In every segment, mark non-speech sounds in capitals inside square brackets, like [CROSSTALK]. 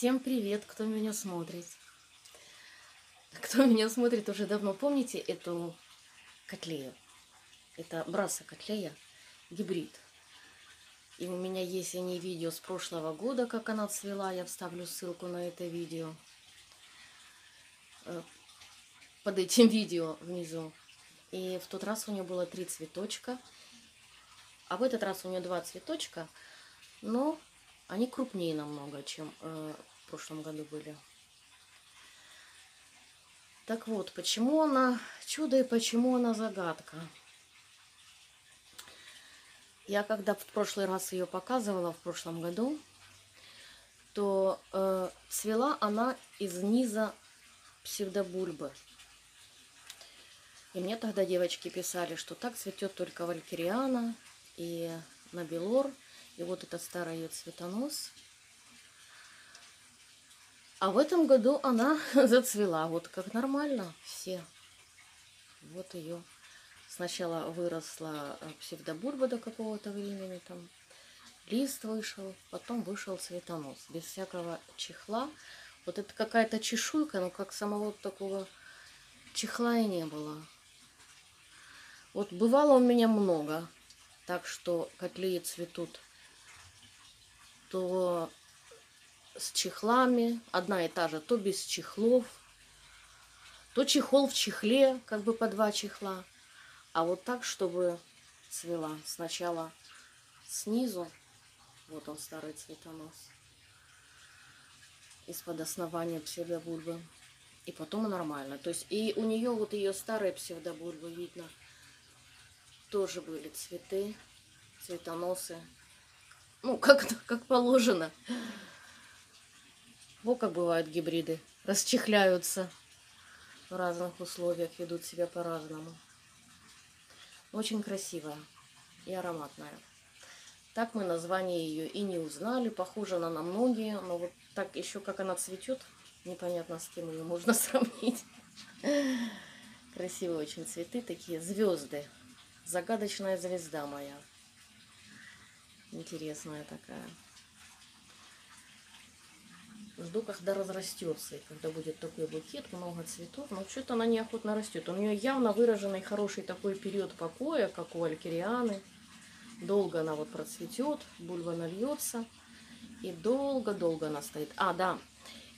Всем привет, кто меня смотрит. Кто меня смотрит уже давно, помните эту котлею? Это браса котлея, гибрид. И у меня есть о ней видео с прошлого года, как она цвела. Я вставлю ссылку на это видео. Э, под этим видео внизу. И в тот раз у нее было три цветочка. А в этот раз у нее два цветочка. Но они крупнее намного, чем э, в прошлом году были. Так вот, почему она чудо и почему она загадка? Я когда в прошлый раз ее показывала, в прошлом году, то э, свела она из низа псевдобульбы. И мне тогда девочки писали, что так цветет только валькириана и набелор – и вот это старый ее цветонос. А в этом году она [LAUGHS] зацвела. Вот как нормально все. Вот ее. Сначала выросла э, псевдобурба до какого-то времени там. Лист вышел, потом вышел цветонос. Без всякого чехла. Вот это какая-то чешуйка, но как самого такого чехла и не было. Вот бывало у меня много. Так что котлеи цветут то с чехлами, одна и та же, то без чехлов, то чехол в чехле, как бы по два чехла. А вот так, чтобы цвела сначала снизу, вот он старый цветонос, из-под основания псевдобульбы. И потом нормально. То есть и у нее вот ее старые псевдобульбы видно. Тоже были цветы, цветоносы ну, как, как положено. Вот как бывают гибриды. Расчехляются в разных условиях, ведут себя по-разному. Очень красивая и ароматная. Так мы название ее и не узнали. Похожа она на многие, но вот так еще как она цветет, непонятно с кем ее можно [LAUGHS] сравнить. Красивые очень цветы, такие звезды. Загадочная звезда моя интересная такая. Жду, когда разрастется, и когда будет такой букет, много цветов. Но что-то она неохотно растет. У нее явно выраженный хороший такой период покоя, как у алькерианы. Долго она вот процветет, бульва нальется. И долго-долго она стоит. А, да,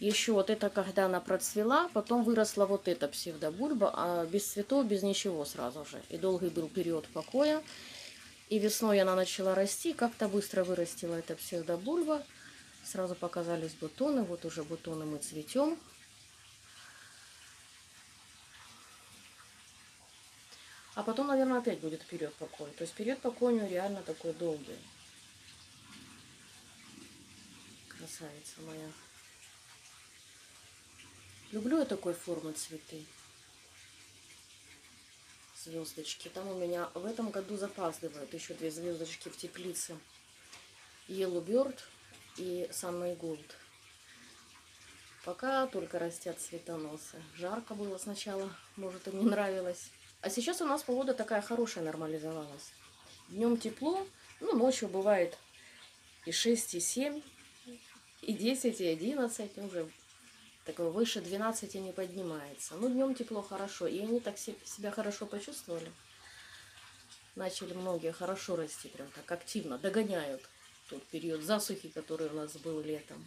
еще вот это, когда она процвела, потом выросла вот эта псевдобульба, а без цветов, без ничего сразу же. И долгий был период покоя. И весной она начала расти, как-то быстро вырастила эта псевдобульва. Сразу показались бутоны, вот уже бутоны мы цветем. А потом, наверное, опять будет период покоя. То есть период покоя у нее реально такой долгий. Красавица моя. Люблю я такой формы цветы звездочки. Там у меня в этом году запаздывают еще две звездочки в теплице. Yellow Bird и Sunny Gold. Пока только растят цветоносы. Жарко было сначала, может и не нравилось. А сейчас у нас погода такая хорошая нормализовалась. Днем тепло, ну ночью бывает и 6, и 7, и 10, и 11, уже такой выше 12 не поднимается. Ну, днем тепло хорошо. И они так себя хорошо почувствовали. Начали многие хорошо расти, прям так активно, догоняют тот период засухи, который у нас был летом.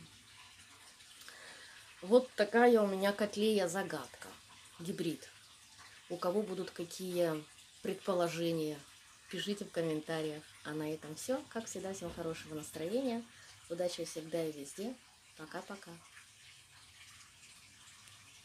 Вот такая у меня котлея загадка, гибрид. У кого будут какие предположения, пишите в комментариях. А на этом все. Как всегда, всем хорошего настроения. Удачи всегда и везде. Пока-пока.